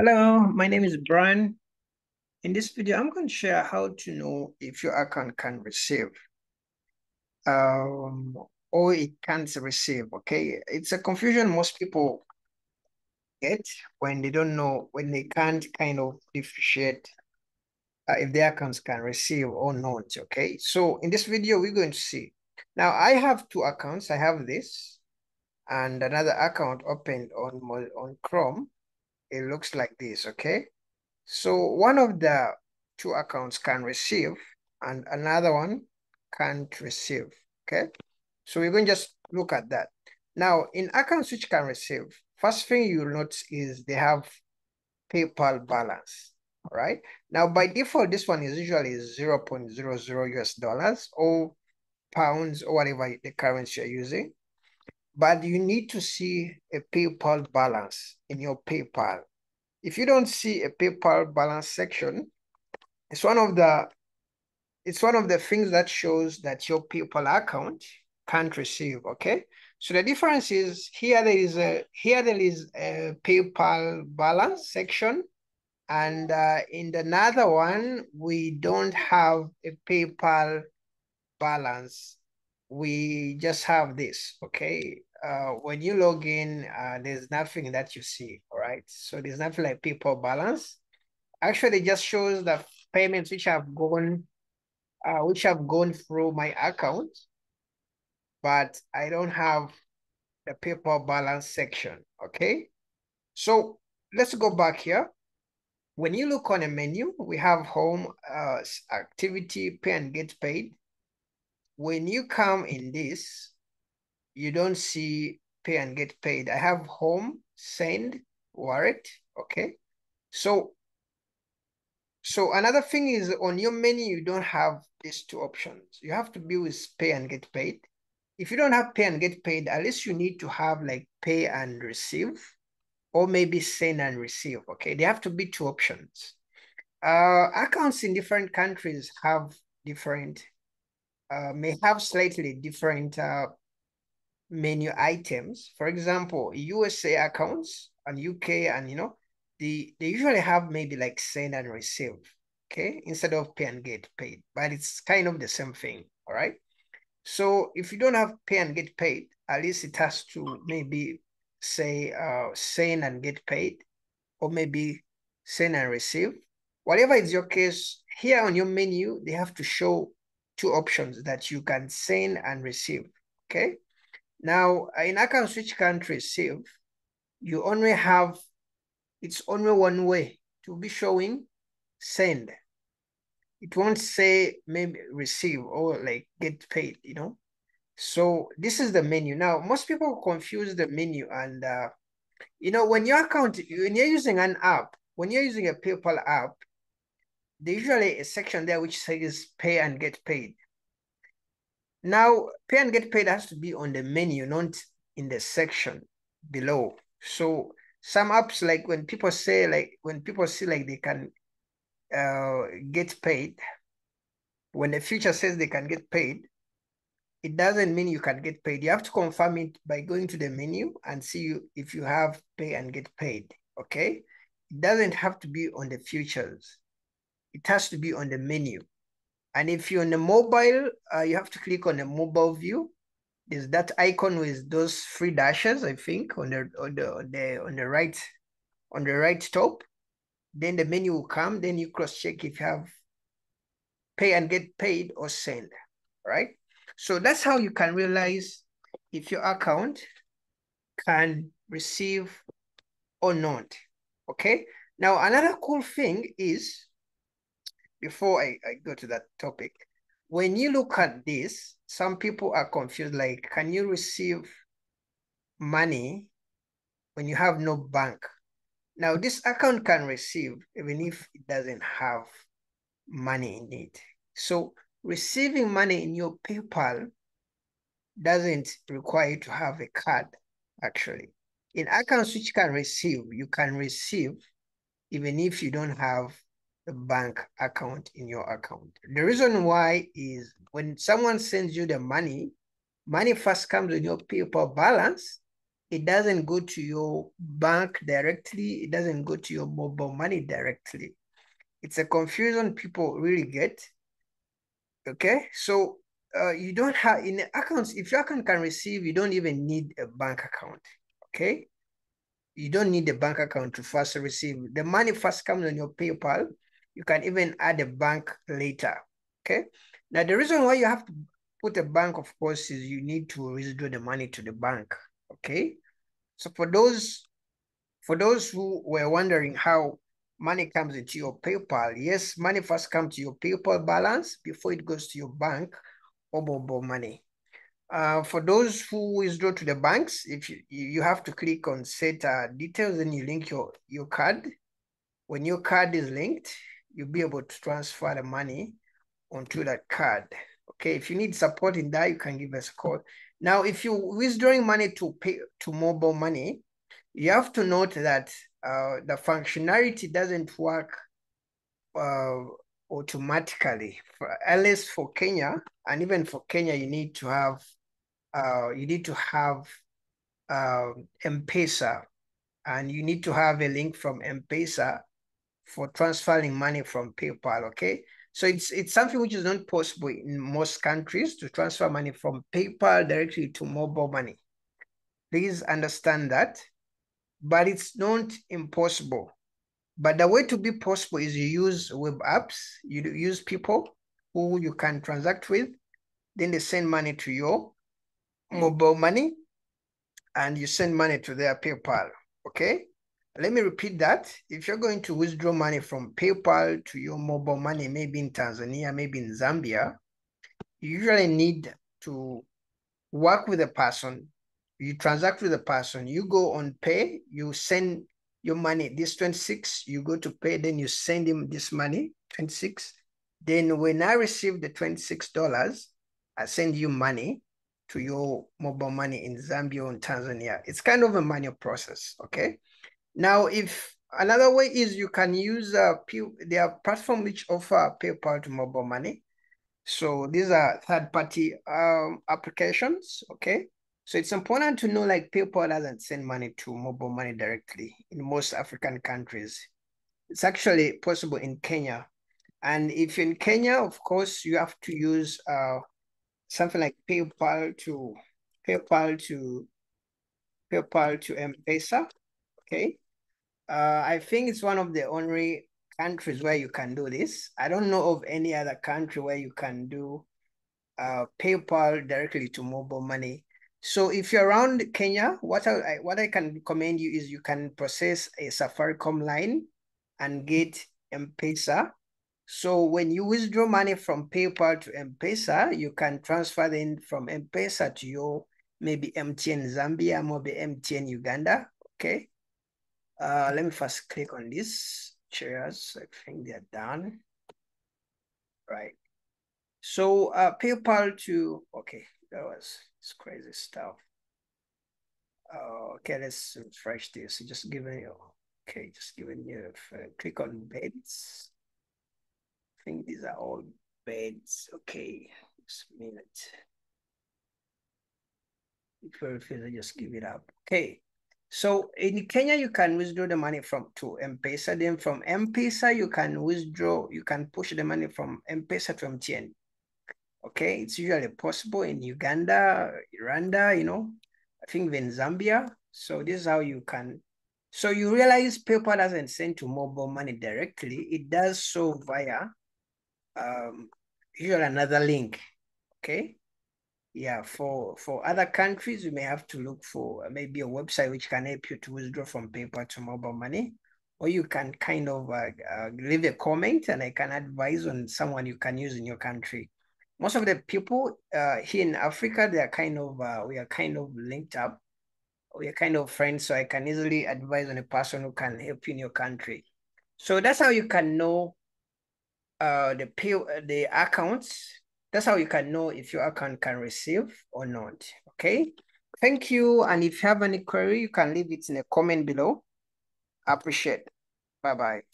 Hello, my name is Brian. In this video, I'm going to share how to know if your account can receive um, or it can't receive, okay? It's a confusion most people get when they don't know, when they can't kind of differentiate uh, if their accounts can receive or not, okay? So in this video, we're going to see. Now, I have two accounts. I have this and another account opened on, on Chrome it looks like this, okay? So one of the two accounts can receive and another one can't receive, okay? So we're going to just look at that. Now, in accounts which can receive, first thing you'll notice is they have PayPal balance, right? Now, by default, this one is usually 0 0.00 US dollars or pounds or whatever the currency you're using but you need to see a PayPal balance in your PayPal. If you don't see a PayPal balance section, it's one of the it's one of the things that shows that your PayPal account can't receive. Okay, so the difference is here there is a here there is a PayPal balance section, and uh, in the another one we don't have a PayPal balance. We just have this. Okay, uh, when you log in, uh, there's nothing that you see, all right? So there's nothing like PayPal balance. Actually, it just shows the payments which have gone, uh, which have gone through my account, but I don't have the PayPal balance section, okay? So let's go back here. When you look on a menu, we have home, uh, activity, pay and get paid. When you come in this, you don't see pay and get paid. I have home, send, wallet, okay? So, so another thing is on your menu, you don't have these two options. You have to be with pay and get paid. If you don't have pay and get paid, at least you need to have like pay and receive or maybe send and receive, okay? They have to be two options. Uh, accounts in different countries have different, uh, may have slightly different uh, menu items. For example, USA accounts and UK and you know, they, they usually have maybe like send and receive, okay, instead of pay and get paid, but it's kind of the same thing, all right? So if you don't have pay and get paid, at least it has to maybe say uh, send and get paid, or maybe send and receive. Whatever is your case, here on your menu, they have to show two options that you can send and receive, okay? Now, in account switch country receive, you only have, it's only one way to be showing send. It won't say maybe receive or like get paid, you know? So this is the menu. Now, most people confuse the menu and, uh, you know, when your account, when you're using an app, when you're using a PayPal app, there's usually a section there which says pay and get paid. Now, pay and get paid has to be on the menu, not in the section below. So some apps, like when people say, like when people see like they can uh, get paid, when the future says they can get paid, it doesn't mean you can get paid. You have to confirm it by going to the menu and see you if you have pay and get paid, okay? It doesn't have to be on the features. It has to be on the menu. And if you're on a mobile, uh, you have to click on the mobile view. There's that icon with those three dashes, I think, on the on the on the on the right on the right top. Then the menu will come. Then you cross check if you have pay and get paid or send, right? So that's how you can realize if your account can receive or not. Okay. Now another cool thing is before I, I go to that topic, when you look at this, some people are confused, like, can you receive money when you have no bank? Now, this account can receive even if it doesn't have money in it. So receiving money in your PayPal doesn't require you to have a card, actually. In accounts which can receive, you can receive even if you don't have bank account in your account. The reason why is when someone sends you the money, money first comes in your PayPal balance, it doesn't go to your bank directly. It doesn't go to your mobile money directly. It's a confusion people really get. Okay, so uh, you don't have in accounts, if your account can receive, you don't even need a bank account. Okay, you don't need a bank account to first receive. The money first comes on your PayPal. You can even add a bank later. Okay, now the reason why you have to put a bank, of course, is you need to withdraw the money to the bank. Okay, so for those for those who were wondering how money comes into your PayPal, yes, money first comes to your PayPal balance before it goes to your bank or mobile money. Uh, for those who withdraw to the banks, if you, you have to click on set uh, details, and you link your, your card. When your card is linked, you'll be able to transfer the money onto that card. Okay, if you need support in that, you can give us a call. Now, if you're withdrawing money to pay to mobile money, you have to note that uh, the functionality doesn't work uh, automatically. For, at least for Kenya, and even for Kenya, you need to have uh, you need to have uh, M-Pesa, and you need to have a link from M-Pesa for transferring money from PayPal. Okay, so it's it's something which is not possible in most countries to transfer money from PayPal directly to mobile money. Please understand that, but it's not impossible. But the way to be possible is you use web apps, you use people who you can transact with, then they send money to your mm. mobile money, and you send money to their PayPal, okay? Let me repeat that. If you're going to withdraw money from PayPal to your mobile money, maybe in Tanzania, maybe in Zambia, you usually need to work with a person. You transact with a person. You go on pay, you send your money, this 26, you go to pay, then you send him this money, 26. Then when I receive the $26, I send you money to your mobile money in Zambia in Tanzania. It's kind of a manual process, okay? Now, if another way is you can use uh, there are platforms which offer PayPal to mobile money. So these are third-party um, applications, okay? So it's important to know like PayPal doesn't send money to mobile money directly in most African countries. It's actually possible in Kenya. And if in Kenya, of course, you have to use uh, something like PayPal to PayPal to PayPal to M-Pesa, okay? Uh, I think it's one of the only countries where you can do this. I don't know of any other country where you can do uh, PayPal directly to mobile money. So if you're around Kenya, what I what I can recommend you is you can process a Safaricom line and get M-Pesa. So when you withdraw money from PayPal to M-Pesa, you can transfer then from M-Pesa to your maybe MTN Zambia, maybe MTN Uganda, okay? Uh, let me first click on these chairs. I think they're done. Right. So uh, PayPal to, okay, that was it's crazy stuff. Uh, okay, let's refresh this. Just giving you, okay, just giving you, uh, click on beds. I think these are all beds. Okay, just a minute. If you refuse, just give it up. Okay. So in Kenya, you can withdraw the money from to M-Pesa. Then from M-Pesa, you can withdraw, you can push the money from M-Pesa to MTN. Okay, it's usually possible in Uganda, Rwanda, you know, I think even Zambia. So this is how you can. So you realize PayPal doesn't send to mobile money directly. It does so via um, usually another link. Okay yeah, for for other countries, you may have to look for maybe a website which can help you to withdraw from PayPal to mobile money, or you can kind of uh, uh, leave a comment and I can advise on someone you can use in your country. Most of the people uh, here in Africa, they are kind of uh, we are kind of linked up. We are kind of friends, so I can easily advise on a person who can help you in your country. So that's how you can know uh, the pay the accounts that's how you can know if your account can receive or not. Okay. Thank you. And if you have any query, you can leave it in a comment below. I appreciate. Bye-bye.